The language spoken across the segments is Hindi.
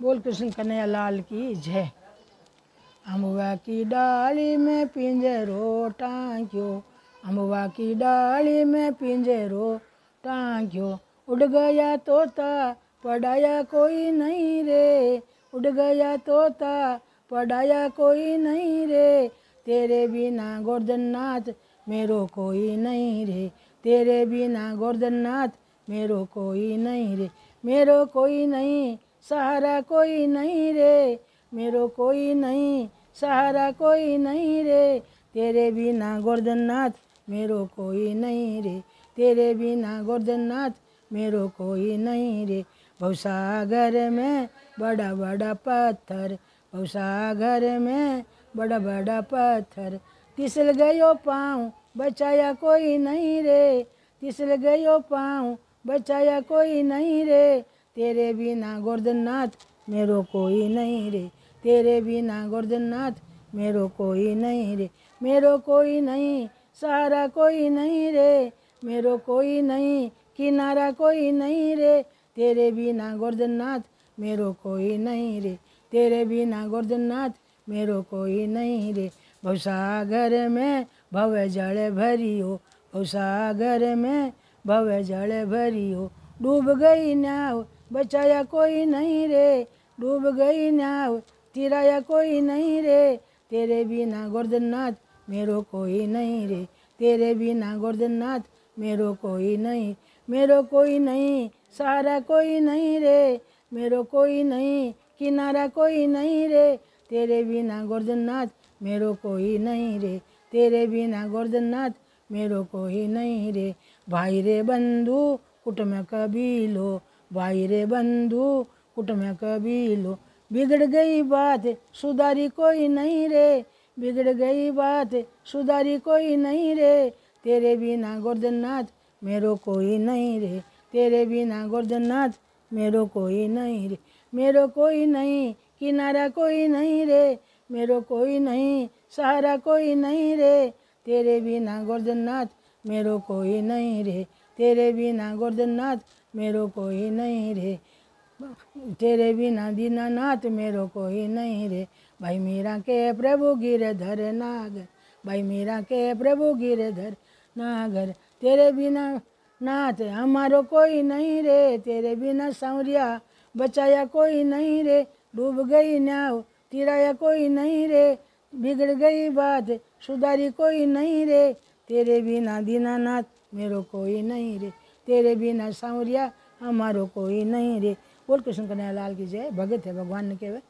कृष्ण कन्हैया लाल की जय। अमुआ की डाली में पिंजरो टांग्यो अमुआ की डाली में पिंजरो टांग्यो उड़ गया तोता, पढ़ाया कोई नहीं रे। उड़ गया तोता, पढ़ाया कोई नहीं रे। तेरे बिना गोर्धननाथ मेरो कोई नहीं रे। तेरे बिना गोर्धननाथ मेरो कोई नहीं रे। मेरो कोई नहीं सहारा कोई नहीं रे, मेरो कोई नहीं, सहारा कोई नहीं रे। तेरे बिना गोर्धननाथ, मेरो कोई नहीं रे। तेरे बिना गोर्धननाथ, मेरो कोई नहीं रे। भवसागर में बड़ा बड़ा पत्थर, भवसागर में बड़ा बड़ा पत्थर। तिसल गयो पाँव, बचाया कोई नहीं रे। तिसल गयो पाँव, बचाया कोई नहीं रे। तेरे बिना गोर्धननाथ मेरो कोई नहीं रे। तेरे बिना गोर्धननाथ मेरो कोई नहीं रे। मेरो कोई नहीं सहारा कोई नहीं रे। मेरो कोई नहीं, किनारा कोई नहीं रे। तेरे बिना गोर्धननाथ मेरो कोई नहीं रे। तेरे बिना गोर्धननाथ मेरो कोई नहीं रे। भवसागर में भव जल भरियो भवसागर में भव जल भरियो डूब गई नाव बचाया कोई नहीं रे, डूब गई नाव तिराया कोई नहीं रे। तेरे बिना गोर्धननाथ मेरो कोई नहीं रे। तेरे बिना गोर्धननाथ मेरो कोई नहीं, मेरो कोई नहीं सहारा कोई नहीं रे। मेरो कोई नहीं, किनारा कोई नहीं रे। तेरे बिना गोर्धननाथ मेरो कोई नहीं रे। तेरे बिना गोर्धननाथ मेरो कोई नहीं रे। भाई रे बंधु कुटुम कबीलो भाई रे बंधु कुटुम कबीलो। बिगड़ गई बात, सुधारी कोई नहीं रे। बिगड़ गई बात, सुधारी कोई नहीं रे। तेरे बिना गोर्धननाथ मेरो कोई नहीं रे। तेरे बिना गोर्धननाथ मेरो कोई नहीं रे। मेरो कोई नहीं, किनारा कोई नहीं रे। मेरो कोई नहीं, सहारा कोई नहीं रे। तेरे बिना गोर्धननाथ मेरो कोई नहीं रे। तेरे बिना गोर्धननाथ मेरो कोई नहीं रे। तेरे बिना दीनानाथ मेरो कोई नहीं रे। भाई मीरा के प्रभु गिरधर नागर, भाई मीरा के प्रभु गिरधर नागर, तेरे बिना नाथ हमारो कोई नहीं रे। तेरे बिना सांवरिया बचाया कोई नहीं रे। डूब गई नाव तिराया कोई नहीं रे। बिगड़ गई बात सुधारी कोई नहीं रे। तेरे बिना दीनानाथ मेरो कोई नहीं रे, तेरे बिना सांवरिया हमारो कोई नहीं रे। बोल कृष्ण कन्हैया लाल की जय, भगत है, भगवान ने कहे,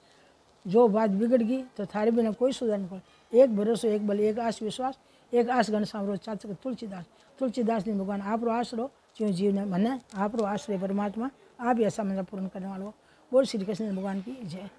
जो बात बिगड़ गई तो थारे बिना कोई सुधार नहीं एक भरोसा, एक बल, एक आस विश्वास, एक आस घन सामरो चाच तुलसीदास। तुलसीदास ने भगवान आप रो आसरो, ज्यों जीव ने मने आप रो आश्रय परमात्मा, आप ऐसा मेरा पूर्ण करने वालों बोल श्री कृष्ण भगवान की जय।